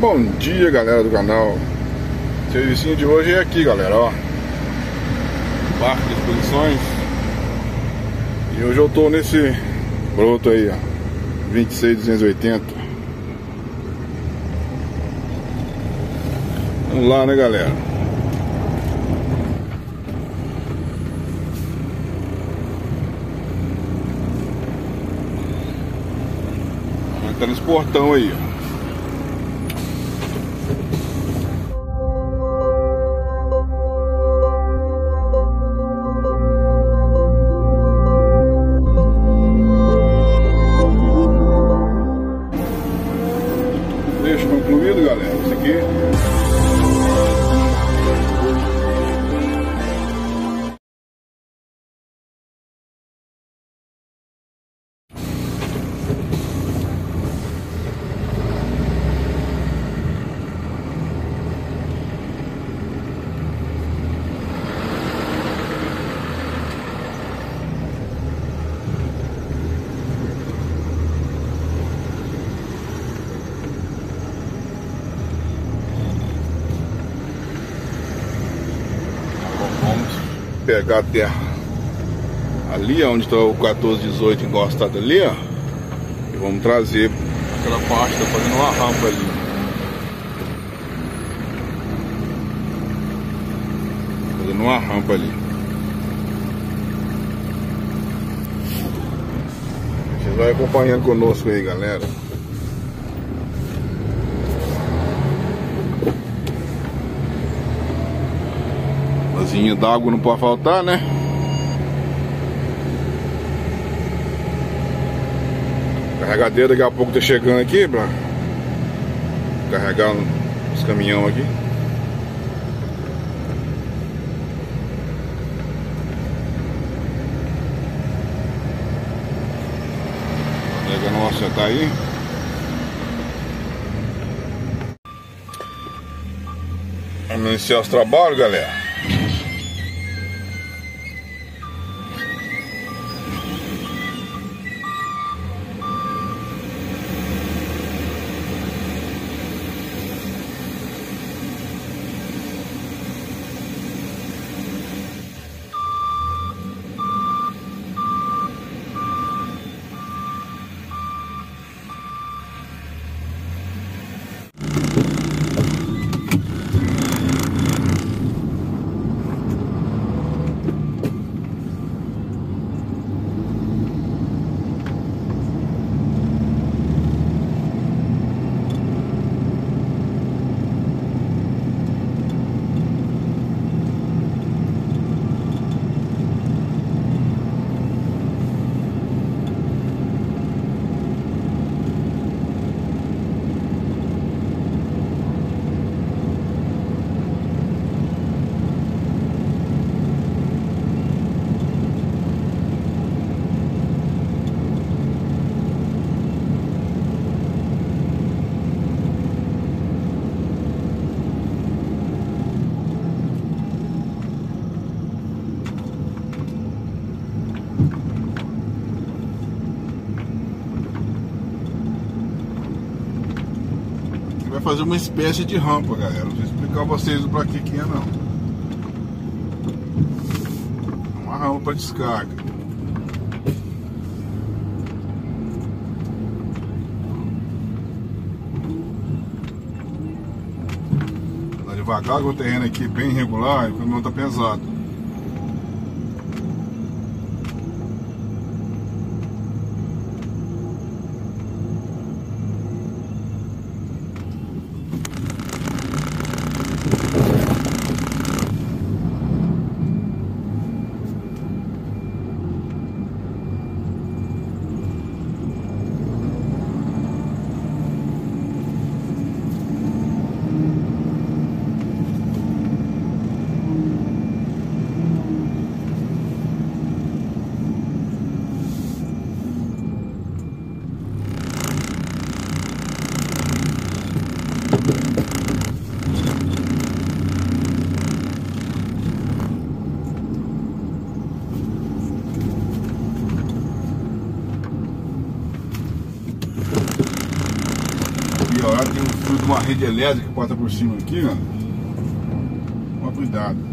Bom dia galera do canal. O serviço de hoje é aqui galera, ó. Parque de exposições E hoje eu tô nesse broto aí, ó. 26280 Vamos lá né galera? Tá nesse portão aí, ó pegar a terra ali onde está o 1418 encostado ali, ó. E vamos trazer aquela parte, tá fazendo uma rampa ali. Fazendo uma rampa ali. Vocês vão acompanhando conosco aí, galera. Vasinho d'água não pode faltar, né? Carregadeira daqui a pouco tá chegando aqui pra carregar os caminhão aqui. Pega nossa tá aí. Vamos iniciar os trabalhos, galera. Vai fazer uma espécie de rampa, galera. Não vou explicar vocês pra que que é não. Uma rampa para descarga. Tá devagar, o terreno aqui bem irregular e o caminhão tá pesado. De uma rede elétrica que passa por cima aqui, ó. Toma cuidado.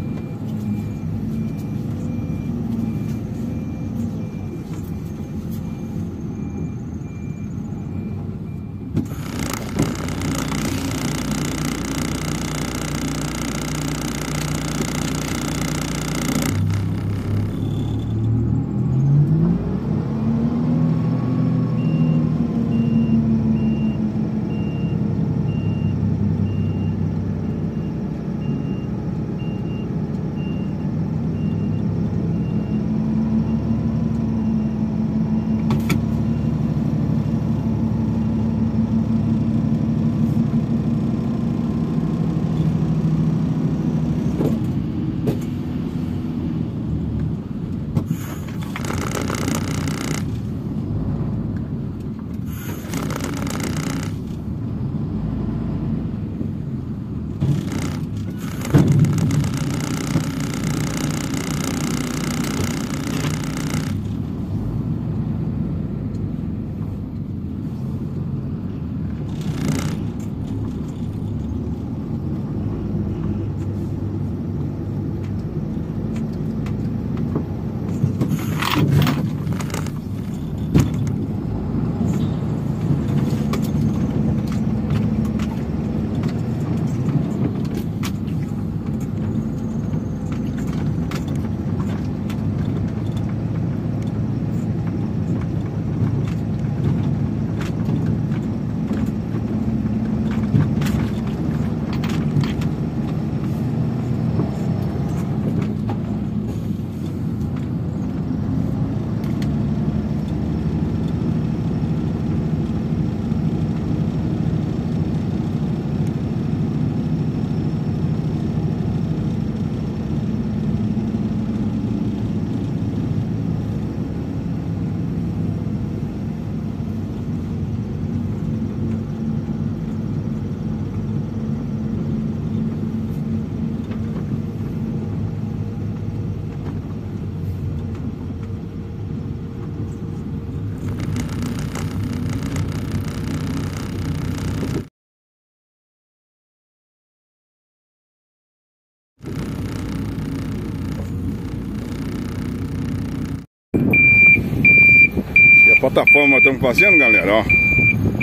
Plataforma nós estamos fazendo, galera, ó.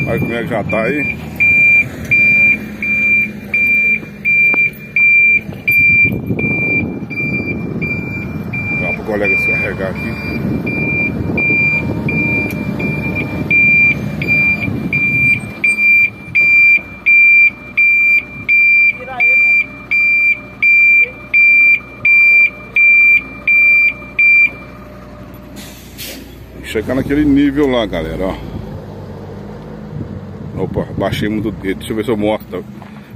Olha como é que já tá aí. Dá pro colega carregar aqui. Chegar naquele nível lá, galera, ó. Opa, baixei muito o dedo. Deixa eu ver se eu mostro.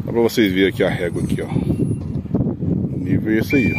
Dá pra vocês verem aqui a régua aqui, ó. O nível é esse aí, ó.